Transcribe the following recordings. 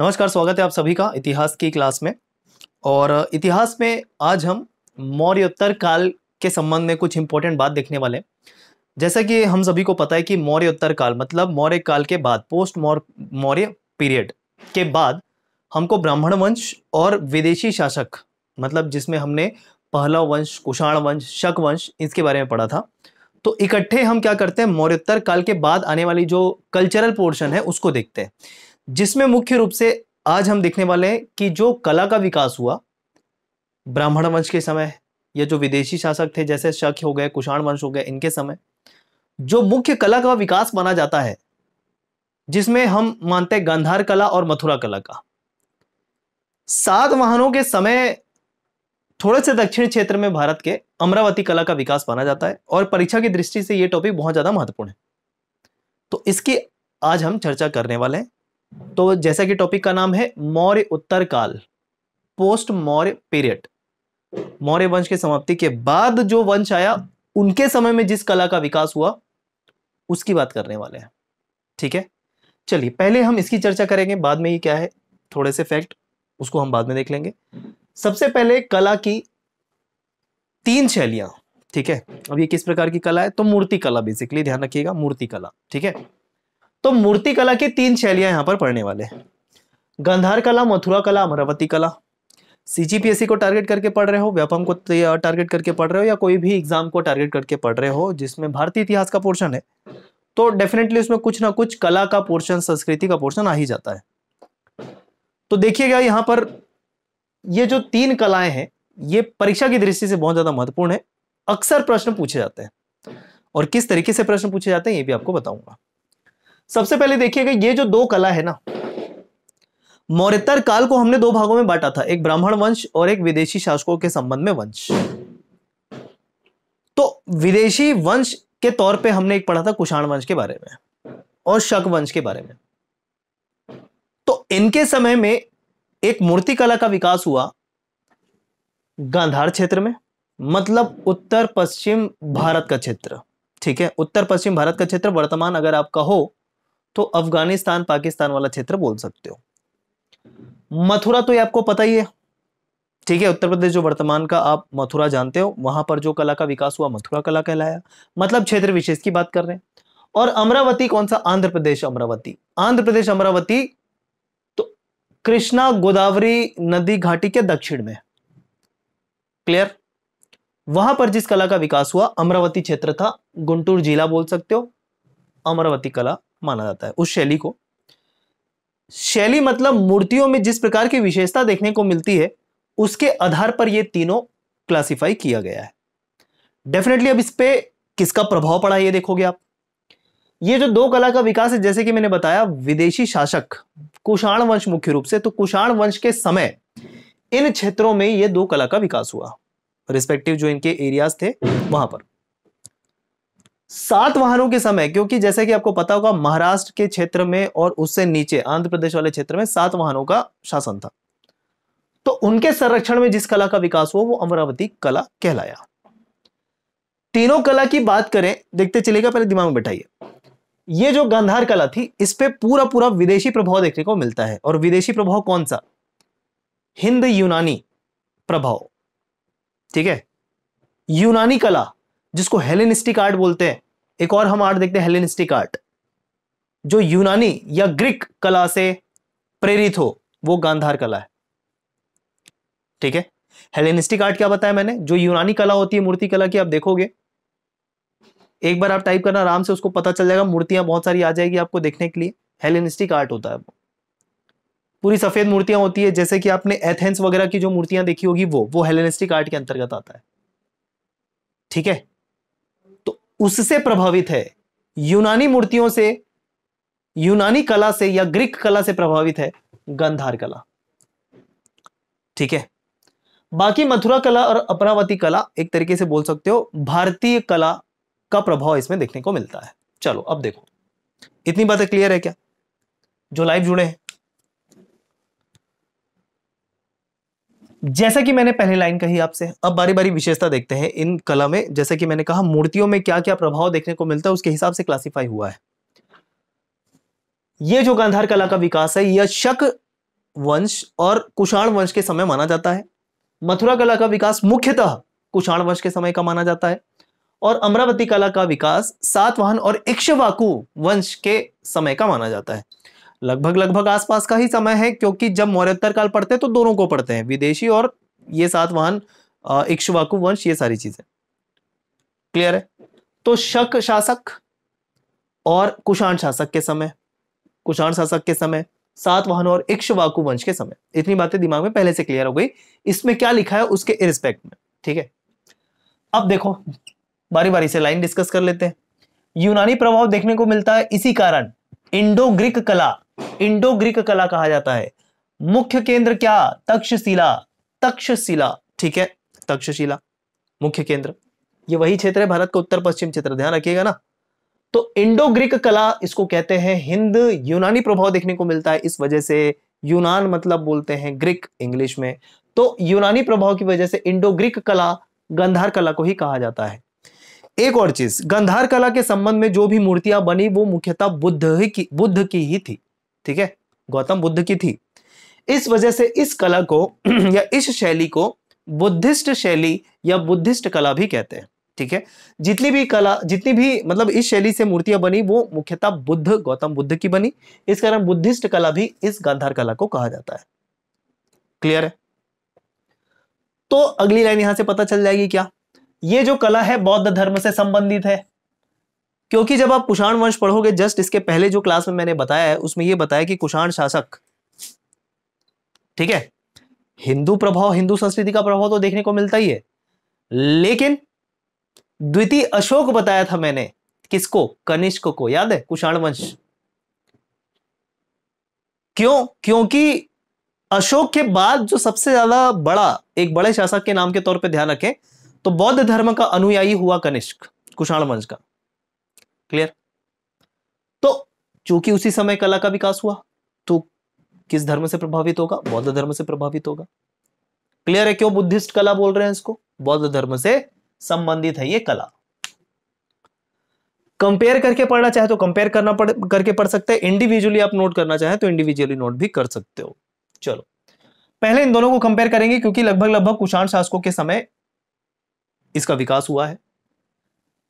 नमस्कार, स्वागत है आप सभी का इतिहास की क्लास में। और इतिहास में आज हम मौर्योत्तर काल के संबंध में कुछ इंपॉर्टेंट बात देखने वाले हैं। जैसा कि हम सभी को पता है कि मौर्योत्तर काल मतलब मौर्य काल के बाद पोस्ट मौर्य पीरियड के बाद हमको ब्राह्मण वंश और विदेशी शासक मतलब जिसमें हमने पहला वंश, कुषाण वंश, शक वंश, इसके बारे में पढ़ा था। तो इकट्ठे हम क्या करते हैं? मौर्योत्तर काल के बाद आने वाली जो कल्चरल पोर्शन है, उसको देखते हैं। जिसमें मुख्य रूप से आज हम देखने वाले हैं कि जो कला का विकास हुआ, ब्राह्मण वंश के समय, या जो विदेशी शासक थे, जैसे शक हो गए, कुषाण वंश हो गए, इनके समय, जो मुख्य कला का विकास माना जाता है, जिसमें हम मानते हैं गांधार कला और मथुरा कला का। सात वाहनों के समय, थोड़े से दक्षिण क्षेत्र में भारत के अमरावती कला का विकास माना जाता है, और परीक्षा की दृष्टि से यह टॉपिक बहुत ज़्यादा महत्वपूर्ण है। तो इसकी आज हम चर्चा करने वाले हैं। तो जैसा कि टॉपिक का नाम है, मौर्य उत्तर काल पोस्ट मौर्य पीरियड मौर्य वंश के समाप्ति के बाद जो वंश आया, उनके समय में जिस कला का विकास हुआ, उसकी बात करने वाले हैं। ठीक है? चलिए, पहले हम इसकी चर्चा करेंगे, बाद में ये क्या है, थोड़े से फैक्ट उसको हम बाद में देख लेंगे। सबसे पहले कला की तीन शैलियाँ, ठीक है? अब ये किस प्रकार की कला है? तो मूर्ति कला बेसिकली ध्यान रखिएगा, मूर्ति कला, ठीक है? तो मूर्ति कला की तीन शैलियाँ यहाँ पर पढ़ने वाले हैं। गंधार कला, मथुरा कला, अमरावती कला। सीजीपीएससी को टारगेट करके पढ़ रहे हो व्यापम को टारगेट करके पढ़ रहे हो, या कोई भी एग्ज़ाम को टारगेट करके पढ़ रहे हो, जिसमें भारतीय इतिहास का पोर्शन है तो डेफिनेटली उसमें कुछ ना कुछ कला का पोर्शन संस्कृति का पोर्शन आ ही जाता है। तो देखिएगा यहाँ पर ये जो तीन कलाएँ हैं, ये परीक्षा की दृष्टि से बहुत ज़्यादा महत्वपूर्ण है। अक्सर प्रश्न पूछे जाते हैं। और किस तरीके से प्रश्न पूछे जाते हैं, ये भी आपको बताऊँगा। सबसे पहले देखिएगा ये जो दो कला है ना, मौर्यतर काल को हमने दो भागों में बांटा था, एक ब्राह्मण वंश और एक विदेशी शासकों के संबंध में वंश। तो विदेशी वंश के तौर पे हमने एक पढ़ा था कुषाण वंश के बारे में और शक वंश के बारे में। तो इनके समय में एक मूर्ति कला का विकास हुआ गांधार क्षेत्र में मतलब उत्तर पश्चिम भारत का क्षेत्र, ठीक है? उत्तर पश्चिम भारत का क्षेत्र वर्तमान अगर आपका हो तो अफ़गानिस्तान पाकिस्तान वाला क्षेत्र बोल सकते हो। मथुरा तो ये आपको पता ही है। ठीक है, उत्तर प्रदेश जो वर्तमान का आप मथुरा जानते हो, वहाँ पर जो कला का विकास हुआ, मथुरा कला कहलाया। मतलब क्षेत्र विशेष की बात कर रहे हैं। और अमरावती, कौन सा? आंध्र प्रदेश अमरावती। आंध्र प्रदेश अमरावती तो कृष्णा गोदावरी नदी घाटी के दक्षिण में। क्लियर? वहाँ पर जिस कला का विकास हुआ, अमरावती क्षेत्र था, गुंटूर जिला बोल सकते हो। अमरावती कला। माना जाता है, उस शैली को। शैली मतलब मूर्तियों में जिस प्रकार की विशेषता देखने को मिलती है, उसके आधार पर यह तीनों क्लासिफाई किया गया है। डेफिनेटली अब इस पे किसका प्रभाव पड़ा ये देखोगे आप। ये जो दो कला का विकास है, जैसे कि मैंने बताया, विदेशी शासक, कुषाण वंश मुख्य रूप से तो कुषाण वंश के समय इन क्षेत्रों में ये दो कला का विकास हुआ। रिस्पेक्टिव जो इनके एरियाज़ थे, वहाँ पर। सात वाहनों के समय, क्योंकि जैसे कि आपको पता होगा, महाराष्ट्र के क्षेत्र में और उससे नीचे आंध्र प्रदेश वाले क्षेत्र में सात वाहनों का शासन था। तो उनके संरक्षण में जिस कला का विकास हुआ, वो अमरावती कला कहलाया। तीनों कला की बात करें, देखते चलेगा पहले दिमाग में बैठाइए। ये जो गांधार कला थी, इस पे पूरा पूरा विदेशी प्रभाव देखने को मिलता है। और विदेशी प्रभाव कौन सा? हिंद यूनानी प्रभाव। ठीक है? यूनानी कला। जिसको हेलेनिस्टिक आर्ट बोलते हैं। एक और हम आर्ट देखते हैं, हेलेनिस्टिक आर्ट। जो यूनानी या ग्रीक कला से प्रेरित हो, वो गांधार कला है। ठीक है? हेलेनिस्टिक आर्ट क्या बताया मैंने? जो यूनानी कला होती है, मूर्ति कला की, आप देखोगे। एक बार आप टाइप करना, आराम से उसको पता चल जाएगा। मूर्तियाँ बहुत सारी आ जाएगी आपको देखने के लिए। हेलेनिस्टिक आर्ट होता है पूरी सफ़ेद मूर्तियाँ होती है, जैसे कि आपने एथेंस वगैरह की जो मूर्तियाँ देखी होगी, वो वो हेलेनिस्टिक आर्ट के अंतर्गत आता है। ठीक है? उससे प्रभावित है। यूनानी मूर्तियों से, यूनानी कला से या ग्रीक कला से प्रभावित है गंधार कला। ठीक है। बाकी मथुरा कला और अपरावती कला एक तरीके से बोल सकते हो, भारतीय कला का प्रभाव इसमें देखने को मिलता है। चलो, अब देखो। इतनी बातें क्लियर है क्या? जो लाइव जुड़े हैं। जैसा कि मैंने पहले लाइन कही आपसे, अब बारी बारी विशेषता देखते हैं इन कला में। जैसा कि मैंने कहा, मूर्तियों में क्या क्या प्रभाव देखने को मिलता है, उसके हिसाब से क्लासिफाई हुआ है। यह जो गांधार कला का विकास है, यह शक वंश और कुषाण वंश के समय माना जाता है। मथुरा कला का विकास मुख्यतः कुषाण वंश के समय का माना जाता है और अमरावती कला का विकास सातवाहन और इक्ष्वाकु वंश के समय का माना जाता है। लगभग लगभग आसपास का ही समय है, क्योंकि जब मौर्योत्तर काल पढ़ते हैं तो दोनों को पढ़ते हैं, विदेशी और ये सातवाहन इक्ष्वाकु वंश, ये सारी चीज़ें। क्लियर है? तो शक शासक और कुषाण शासक के समय, कुषाण शासक के समय सातवाहन और इक्ष्वाकु वंश के समय। इतनी बातें दिमाग में पहले से क्लियर हो गई। इसमें क्या लिखा है, उसके रिस्पेक्ट में, ठीक है? अब देखो बारी बारी से लाइन डिस्कस कर लेते हैं। यूनानी प्रभाव देखने को मिलता है इसी कारण इंडो ग्रीक कला इंडो ग्रीक कला कहा जाता है। मुख्य केंद्र क्या? तक्षशिला। तक्षशिला, ठीक है? तक्षशिला, मुख्य केंद्र। ये वही क्षेत्र है भारत का उत्तर पश्चिम क्षेत्र, ध्यान रखिएगा ना। तो इंडो ग्रीक कला इसको कहते हैं हिंद, यूनानी प्रभाव देखने को मिलता है, इस वजह से यूनान मतलब बोलते हैं ग्रीक इंग्लिश में। तो यूनानी प्रभाव की वजह से इंडो ग्रीक कला गंधार कला को ही कहा जाता है। एक और चीज़, गंधार कला के संबंध में जो भी मूर्तियाँ बनी, वो मुख्यतः बुद्ध ही की, बुद्ध की ही थी। ठीक है? गौतम बुद्ध की थी। इस वजह से इस कला को या इस शैली को बुद्धिस्ट शैली या बुद्धिस्ट कला भी कहते हैं, ठीक है? जितनी भी कला, जितनी भी मतलब इस शैली से मूर्तियाँ बनी, वो मुख्यतः बुद्ध, गौतम बुद्ध की बनी। इस कारण बुद्धिस्ट कला भी इस गांधार कला को कहा जाता है। क्लियर है? तो अगली लाइन यहाँ से पता चल जाएगी क्या? ये जो कला है, बौद्ध धर्म से संबंधित है। क्योंकि जब आप कुषाण वंश पढ़ोगे जस्ट इसके पहले जो क्लास में मैंने बताया है, उसमें यह बताया कि कुषाण शासक। ठीक है? हिंदू प्रभाव, हिंदू संस्कृति का प्रभाव तो देखने को मिलता ही है। लेकिन द्वितीय अशोक बताया था मैंने, किसको? कनिष्क को। याद है? कुषाण वंश। क्यों? क्योंकि अशोक के बाद जो सबसे ज़्यादा बड़ा, एक बड़े शासक के नाम के तौर पे ध्यान रखें तो बौद्ध धर्म का अनुयायी हुआ कनिष्क, कुषाण वंश का। क्लियर तो चूँकि उसी समय कला का विकास हुआ तो किस धर्म से प्रभावित होगा? बौद्ध धर्म से प्रभावित होगा। क्लियर है क्यों बुद्धिस्ट कला बोल रहे हैं इसको? बौद्ध धर्म से संबंधित है ये कला। कंपेयर करके पढ़ना चाहे तो कंपेयर करना पड़, करके पढ़ सकते हैं। इंडिविजुअली आप नोट करना चाहे तो इंडिविजुअली नोट भी कर सकते हो। चलो। पहले इन दोनों को कंपेयर करेंगे क्योंकि लगभग लगभग कुषाण शासकों के समय इसका विकास हुआ है।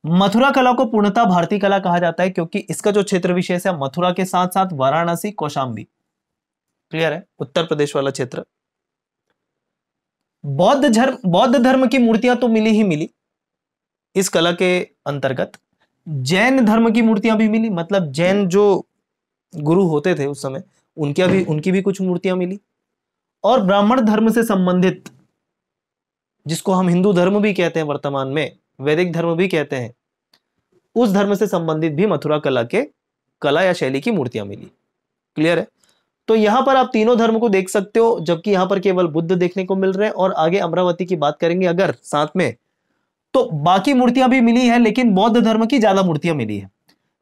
मथुरा कला को पूर्णतः भारतीय कला कहा जाता है, क्योंकि इसका जो क्षेत्र विशेष है, मथुरा के साथ साथ वाराणसी, कौशाम्बी। क्लियर है? उत्तर प्रदेश वाला क्षेत्र। बौद्ध धर्म बौद्ध धर्म की मूर्तियाँ तो मिली ही मिली, इस कला के अंतर्गत। जैन धर्म की मूर्तियाँ भी मिली मतलब जैन जो गुरु होते थे उस समय, उनकी भी उनकी भी कुछ मूर्तियाँ मिली। और ब्राह्मण धर्म से संबंधित, जिसको हम हिंदू धर्म भी कहते हैं वर्तमान में वैदिक धर्म भी कहते हैं। उस धर्म से संबंधित भी मथुरा कला के कला या शैली की मूर्तियाँ मिली। क्लियर है? तो यहाँ पर आप तीनों धर्म को देख सकते हो, जबकि यहाँ पर केवल बुद्ध देखने को मिल रहे हैं और आगे अमरावती की बात करेंगे अगर, साथ में। तो बाकी मूर्तियाँ भी मिली है, लेकिन बौद्ध धर्म की ज़्यादा मूर्तियाँ मिली है।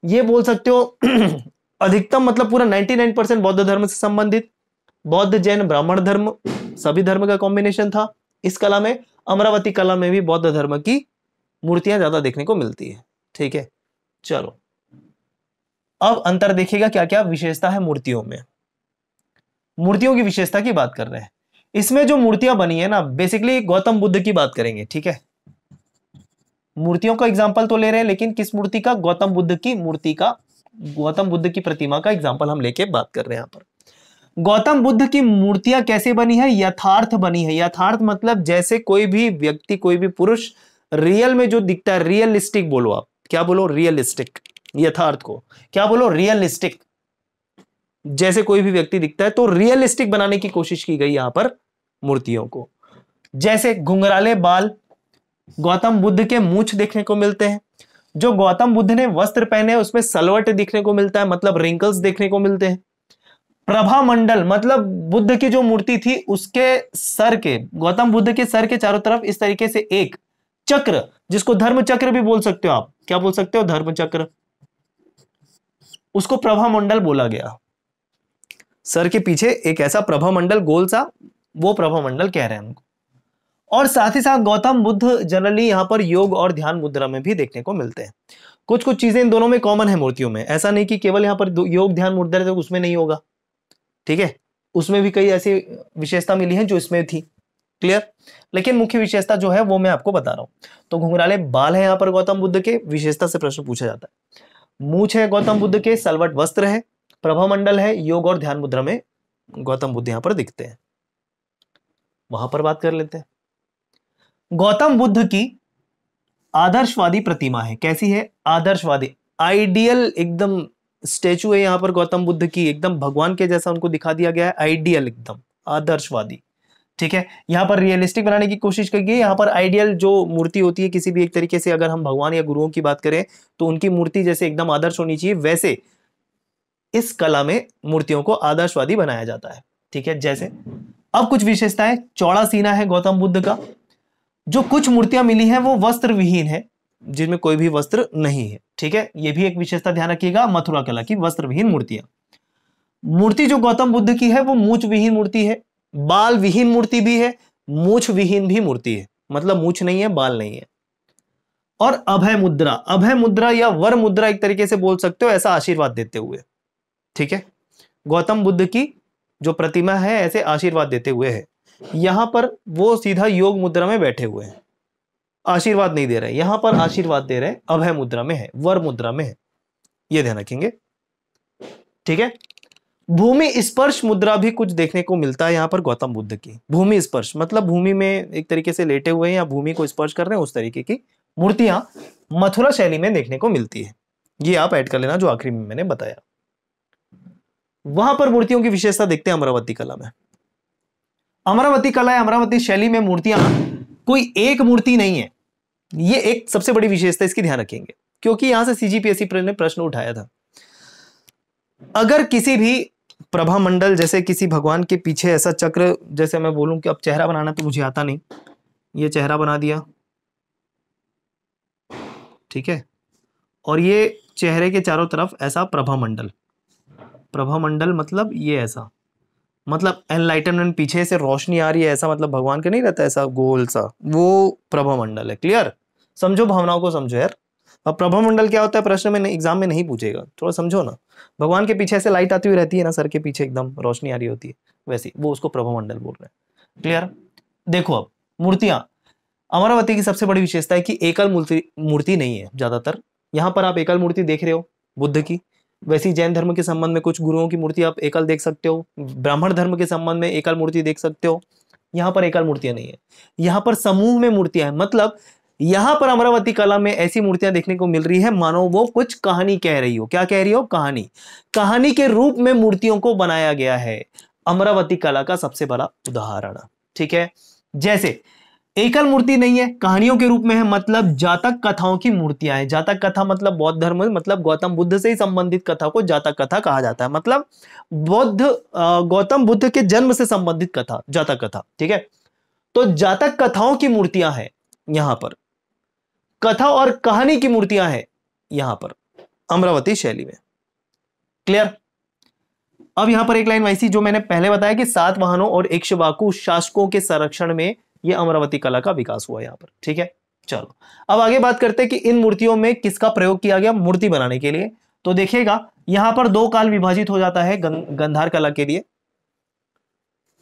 ये बोल सकते हो, अधिकतम मतलब पूरा 99 परसेंट बौद्ध धर्म से संबंधित। बौद्ध, जैन, ब्राह्मण धर्म, सभी धर्म का कॉम्बिनेशन था। इस कला में, अमरावती कला में भी बौद्ध धर्म की मूर्तियाँ ज़्यादा देखने को मिलती है। ठीक है? चलो। अब अंतर देखिएगा क्या क्या विशेषता है मूर्तियों में। मूर्तियों की विशेषता की बात कर रहे हैं। इसमें जो मूर्तियाँ बनी है ना बेसिकली गौतम बुद्ध की बात करेंगे, ठीक है? मूर्तियों का एग्ज़ाम्पल तो ले रहे हैं, लेकिन किस मूर्ति का? गौतम बुद्ध की मूर्ति का, गौतम बुद्ध की प्रतिमा का एग्ज़ाम्पल हम लेके बात कर रहे हैं यहाँ पर। गौतम बुद्ध की मूर्तियाँ कैसे बनी है? यथार्थ बनी है। यथार्थ मतलब जैसे कोई भी व्यक्ति, कोई भी पुरुष रियल में जो दिखता है रियलिस्टिक बोलो आप। क्या बोलो? रियलिस्टिक यथार्थ को। क्या बोलो? रियलिस्टिक जैसे कोई भी व्यक्ति दिखता है तो रियलिस्टिक बनाने की कोशिश की गई यहाँ पर मूर्तियों को। जैसे घुंघराले बाल गौतम बुद्ध के मूछ देखने को मिलते हैं। जो गौतम बुद्ध ने वस्त्र पहने, उसमें सलवट देखने को मिलता है मतलब रिंकल्स देखने को मिलते हैं। प्रभा मंडल मतलब बुद्ध की जो मूर्ति थी, उसके सर के, गौतम बुद्ध के सर के चारों तरफ़ इस तरीके से एक चक्र, जिसको धर्म चक्र भी बोल सकते हो आप। क्या बोल सकते हो? धर्म चक्र। उसको प्रभा मंडल बोला गया। सर के पीछे एक ऐसा प्रभा मंडल गोल सा, वो प्रभा मंडल कह रहे हैं हमको। और साथ ही साथ गौतम बुद्ध जनरली यहाँ पर योग और ध्यान मुद्रा में भी देखने को मिलते हैं। कुछ कुछ चीज़ें इन दोनों में कॉमन है मूर्तियों में। ऐसा नहीं कि केवल यहाँ पर योग, ध्यान, मुद्रा तो उसमें नहीं होगा। ठीक है? उसमें भी कई ऐसी विशेषता मिली है जो इसमें थी। क्लियर लेकिन मुख्य विशेषता जो है वो मैं आपको बता रहा हूँ। तो घुंघराले बाल है यहाँ पर गौतम बुद्ध के, विशेषता से प्रश्न पूछा जाता है। मूछ है गौतम बुद्ध के, सलवट वस्त्र है प्रभामंडल है, योग और ध्यान मुद्रा में गौतम बुद्ध यहाँ पर दिखते हैं। वहाँ पर बात कर लेते हैं। गौतम बुद्ध की आदर्शवादी प्रतिमा है। कैसी है? आदर्शवादी आइडियल एकदम स्टेचू है यहाँ पर गौतम बुद्ध की, एकदम भगवान के जैसा उनको दिखा दिया गया है आइडियल एकदम, आदर्शवादी। ठीक है? यहाँ पर रियलिस्टिक बनाने की कोशिश करिए। यहाँ पर आइडियल जो मूर्ति होती है किसी भी एक तरीके से अगर हम भगवान या गुरुओं की बात करें तो उनकी मूर्ति जैसे एकदम आदर्श होनी चाहिए, वैसे इस कला में मूर्तियों को आदर्शवादी बनाया जाता है। ठीक है? जैसे अब कुछ विशेषताएँ। चौड़ा सीना है गौतम बुद्ध का। जो कुछ मूर्तियाँ मिली हैं, वो वस्त्र विहीन है, जिनमें कोई भी वस्त्र नहीं है। ठीक है? ये भी एक विशेषता ध्यान रखिएगा, मथुरा कला की वस्त्र विहीन मूर्तियाँ। मूर्ति जो गौतम बुद्ध की है, वो मूच विहीन मूर्ति है। बाल विहीन मूर्ति भी है, मूछ विहीन भी मूर्ति है। मतलब मूछ नहीं है, बाल नहीं है। और अभय मुद्रा अभय मुद्रा या वर मुद्रा एक तरीके से बोल सकते हो, ऐसा आशीर्वाद देते हुए। ठीक है? गौतम बुद्ध की जो प्रतिमा है, ऐसे आशीर्वाद देते हुए है। यहाँ पर वो सीधा योग मुद्रा में बैठे हुए हैं। आशीर्वाद नहीं दे रहे। यहाँ पर आशीर्वाद दे रहे, अभय मुद्रा में है, वर मुद्रा में है। ये ध्यान रखेंगे। ठीक है? भूमि स्पर्श मुद्रा भी कुछ देखने को मिलता है यहाँ पर गौतम बुद्ध की। भूमि स्पर्श मतलब भूमि में एक तरीके से लेटे हुए या भूमि को स्पर्श कर रहे हैं, उस तरीके की मूर्तियाँ मथुरा शैली में देखने को मिलती है। ये आप ऐड कर लेना जो आखिरी में मैंने बताया। वहाँ पर मूर्तियों की विशेषता देखते हैं अमरावती कला में। अमरावती कला या अमरावती शैली में मूर्तियाँ, कोई एक मूर्ति नहीं है। ये एक सबसे बड़ी विशेषता इसकी ध्यान रखेंगे, क्योंकि यहाँ से सीजीपीएससी ने प्रश्न उठाया था। अगर किसी भी प्रभा मंडल जैसे किसी भगवान के पीछे ऐसा चक्र, जैसे मैं बोलूँ कि अब चेहरा बनाना तो मुझे आता नहीं। ये चेहरा बना दिया। ठीक है? और ये चेहरे के चारों तरफ़ ऐसा प्रभा मंडल प्रभा मंडल मतलब ये ऐसा। मतलब एनलाइटनमेंट पीछे से रोशनी आ रही है, ऐसा मतलब भगवान का नहीं रहता ऐसा गोल सा। वो प्रभा मंडल है क्लियर समझो भावनाओं को समझो यार। अब प्रभा मंडल क्या होता है? प्रश्न में एग्ज़ाम में नहीं पूछेगा। थोड़ा समझो ना। भगवान के पीछे ऐसे लाइट आती हुई रहती है ना, सर के पीछे एकदम रोशनी आ रही होती है। वैसी, वो उसको प्रभा मंडल बोल रहे हैं। क्लियर देखो अब, मूर्तियाँ। अमरावती की सबसे बड़ी विशेषता है कि एकल मूर्ति मूर्ति नहीं है ज़्यादातर। यहाँ पर आप एकल मूर्ति देख रहे हो, बुद्ध की। वैसी जैन धर्म के संबंध में कुछ गुरुओं की मूर्ति आप एकल देख सकते हो। ब्राह्मण धर्म के संबंध में एकल मूर्ति देख सकते हो। यहाँ पर एकल मूर्तियाँ नहीं है। यहाँ पर समूह में मूर्तियाँ हैं। मतलब यहाँ पर अमरावती कला में ऐसी मूर्तियाँ देखने को मिल रही है। मानो वो कुछ कहानी कह रही हो। क्या कह रही हो? कहानी। कहानी के रूप में मूर्तियों को बनाया गया है। अमरावती कला का सबसे बड़ा उदाहरण। ठीक है? जैसे, एकल मूर्ति नहीं है, कहानियों के रूप में है मतलब जातक कथाओं की मूर्तियाँ हैं। जातक कथा मतलब बौद्ध धर्म मतलब गौतम बुद्ध से ही संबंधित कथा को जातक कथा कहा जाता है। मतलब बौद्ध गौतम बुद्ध के जन्म से संबंधित कथा, जातक कथा। ठीक है? तो जातक कथाओं की मूर्तियाँ हैं यहाँ पर। कथा और कहानी की मूर्तियाँ हैं यहाँ पर, अमरावती शैली में। क्लियर अब यहाँ पर एक लाइन वैसी जो मैंने पहले बताया कि सात वाहनों और एक शिवाकु शासकों के संरक्षण में यह अमरावती कला का विकास हुआ यहाँ पर, ठीक है? चलो, अब आगे बात करते हैं कि इन मूर्तियों में किसका प्रयोग किया गया मूर्ति बनाने के लिए। तो देखिएगा, यहाँ पर दो काल विभाजित हो जाता है गंधार कला के लिए।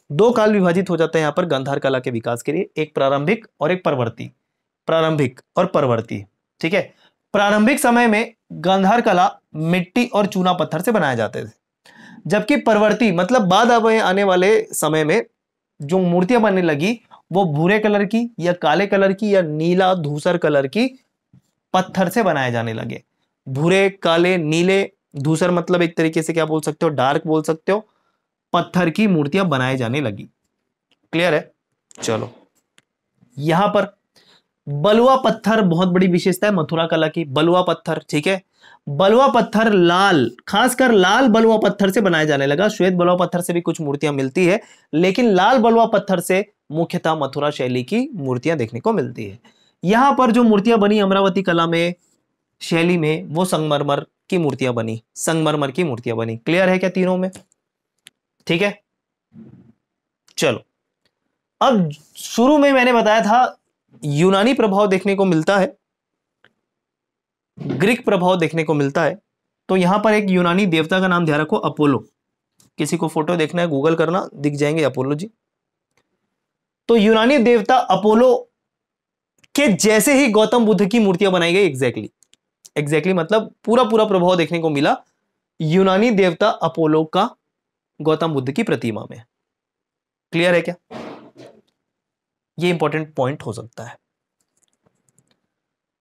दो काल विभाजित हो जाता है यहाँ पर गंधार कला के विकास के लिए, एक प्रारंभिक और एक परवर्ती। प्रारंभिक और परवर्ती, ठीक है? प्रारंभिक समय में गंधार कला मिट्टी और चूना पत्थर से बनाए जाते थे। जबकि परवर्ती मतलब बाद अब आने वाले समय में जो मूर्तियाँ बनने लगी, वो भूरे कलर की या काले कलर की या नीला धूसर कलर की पत्थर से बनाए जाने लगे। भूरे, काले, नीले, धूसर मतलब एक तरीके से क्या बोल सकते हो? डार्क बोल सकते हो? पत्थर की मूर्तियाँ बनाए जाने लगी। क्लियर है? चलो। यहाँ पर बलुआ पत्थर बहुत बड़ी विशेषता है मथुरा कला की, बलुआ पत्थर, ठीक है? बलुआ पत्थर लाल, खासकर लाल बलुआ पत्थर से बनाया जाने लगा। श्वेत बलुआ पत्थर से भी कुछ मूर्तियाँ मिलती है, लेकिन लाल बलुआ पत्थर से मुख्यतः मथुरा शैली की मूर्तियाँ देखने को मिलती है। यहाँ पर जो मूर्तियाँ बनी अमरावती कला में, शैली में, वो संगमरमर की मूर्तियाँ बनी, संगमरमर की मूर्तियाँ बनी। क्लियर है क्या तीनों में? ठीक है? चलो। अब शुरू में मैंने बताया था यूनानी प्रभाव देखने को मिलता है, ग्रीक प्रभाव देखने को मिलता है तो यहाँ पर एक यूनानी देवता का नाम ध्यान रखो अपोलो। किसी को फ़ोटो देखना है, गूगल करना, दिख जाएँगे अपोलो जी। तो यूनानी देवता अपोलो के जैसे ही गौतम बुद्ध की मूर्तियाँ बनाई गई एग्जैक्टली एग्जैक्टली मतलब पूरा पूरा प्रभाव देखने को मिला यूनानी देवता अपोलो का गौतम बुद्ध की प्रतिमा में। क्लियर है क्या? ये इंपॉर्टेंट पॉइंट हो सकता है।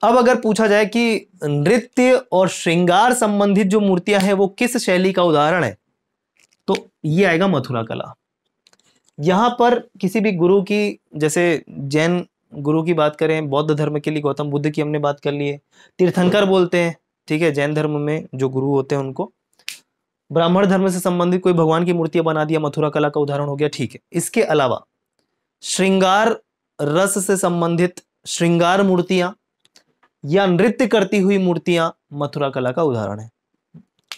अब अगर पूछा जाए कि नृत्य और श्रृंगार संबंधित जो मूर्तियाँ हैं, वो किस शैली का उदाहरण है तो ये आएगा मथुरा कला। यहाँ पर किसी भी गुरु की, जैसे जैन गुरु की बात करें, बौद्ध धर्म के लिए गौतम बुद्ध की हमने बात कर ली है, तीर्थंकर बोलते हैं, ठीक है, जैन धर्म में जो गुरु होते हैं उनको। ब्राह्मण धर्म से संबंधित कोई भगवान की मूर्तियाँ बना दिया, मथुरा कला का उदाहरण हो गया, ठीक है। इसके अलावा, श्रृंगार रस से संबंधित श्रृंगार मूर्तियाँ या नृत्य करती हुई मूर्तियाँ मथुरा कला का उदाहरण है।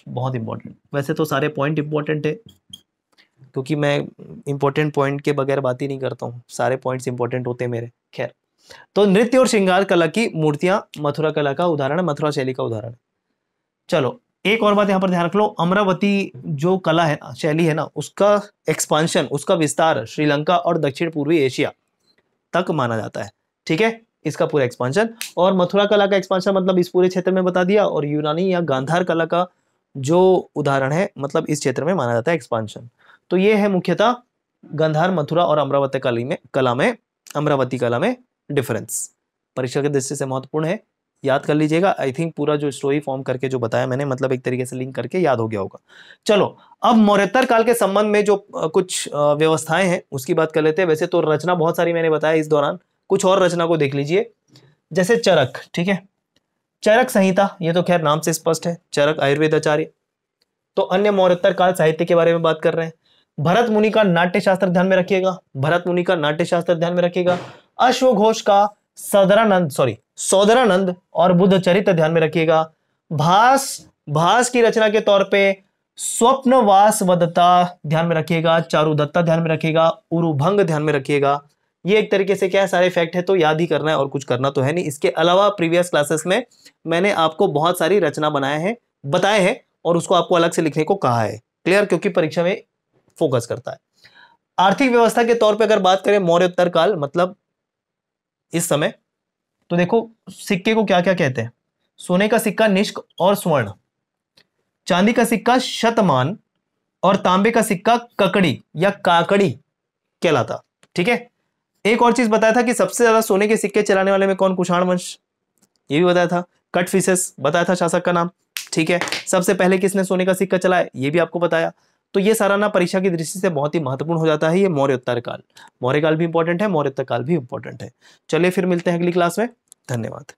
बहुत इंपॉर्टेंट वैसे तो सारे पॉइंट इंपॉर्टेंट है, क्योंकि मैं इंपॉर्टेंट पॉइंट के बगैर बात ही नहीं करता हूँ। सारे पॉइंट्स इंपॉर्टेंट होते हैं मेरे। खैर तो नृत्य और श्रृंगार कला की मूर्तियाँ मथुरा कला का उदाहरण है, मथुरा शैली का उदाहरण चलो, एक और बात यहाँ पर ध्यान रख लो। अमरावती जो कला है ना शैली है ना, उसका एक्सपांशन उसका विस्तार श्रीलंका और दक्षिण पूर्वी एशिया तक माना जाता है। ठीक है? इसका पूरा एक्सपांशन और मथुरा कला का एक्सपांशन मतलब इस पूरे क्षेत्र में बता दिया और यूनानी या गांधार कला का जो उदाहरण है मतलब इस क्षेत्र में माना जाता है एक्सपांशन तो ये है मुख्यतः गंधार, मथुरा और अमरावती कला में कला में, अमरावती कला में डिफरेंस परीक्षा के दृष्टि से महत्वपूर्ण है। याद कर लीजिएगा। आई थिंक पूरा जो स्टोरी फॉर्म करके जो बताया मैंने मतलब एक तरीके से लिंक करके याद हो गया होगा। चलो, अब मौर्योत्तर काल के संबंध में जो कुछ व्यवस्थाएँ हैं, उसकी बात कर लेते हैं। वैसे तो रचना बहुत सारी मैंने बताया इस दौरान। कुछ और रचना को देख लीजिए। जैसे चरक, ठीक है? चरक संहिता, ये तो खैर नाम से स्पष्ट है। चरक आयुर्वेद आचार्य तो अन्य मौर्योत्तर काल साहित्य के बारे में बात कर रहे हैं। भरत मुनि का नाट्य शास्त्र ध्यान में रखिएगा। भरत मुनि का नाट्य शास्त्र ध्यान में रखिएगा। अश्वघोष का सदरानंद सॉरी सौदरानंद और बुद्ध चरित्र ध्यान में रखिएगा। भास भास की रचना के तौर पे स्वप्नवास वदता ध्यान में रखिएगा, चारुदत्ता ध्यान में रखिएगा, उरुभंग ध्यान में रखिएगा। ये एक तरीके से क्या है, सारे फैक्ट है तो याद ही करना है और कुछ करना तो है नहीं। इसके अलावा प्रीवियस क्लासेस में मैंने आपको बहुत सारी रचना बनाए हैं, बताए हैं और उसको आपको अलग से लिखने को कहा है। क्लियर क्योंकि परीक्षा में फोकस करता है। आर्थिक व्यवस्था के तौर पे अगर बात करें, मौर्योत्तर काल मतलब इस समय तो देखो, सिक्के को क्या क्या कहते हैं? सोने का सिक्का निष्क और स्वर्ण, चांदी का सिक्का शतमान और तांबे का सिक्का ककड़ी या काकड़ी कहलाता, ठीक है? एक और चीज़ बताया था कि सबसे ज़्यादा सोने के सिक्के चलाने वाले में कौन? कुषाण वंश। ये भी बताया था। कट फिसेस बताया था शासक का नाम, ठीक है? सबसे पहले किसने सोने का सिक्का चलाया? ये भी आपको बताया। तो ये सारा ना परीक्षा की दृष्टि से बहुत ही महत्वपूर्ण हो जाता है ये मौर्योत्तर काल। मौर्य काल भी इंपॉर्टेंट है, मौर्योत्तर काल भी इंपॉर्टेंट है। चलिए फिर मिलते हैं अगली क्लास में। धन्यवाद।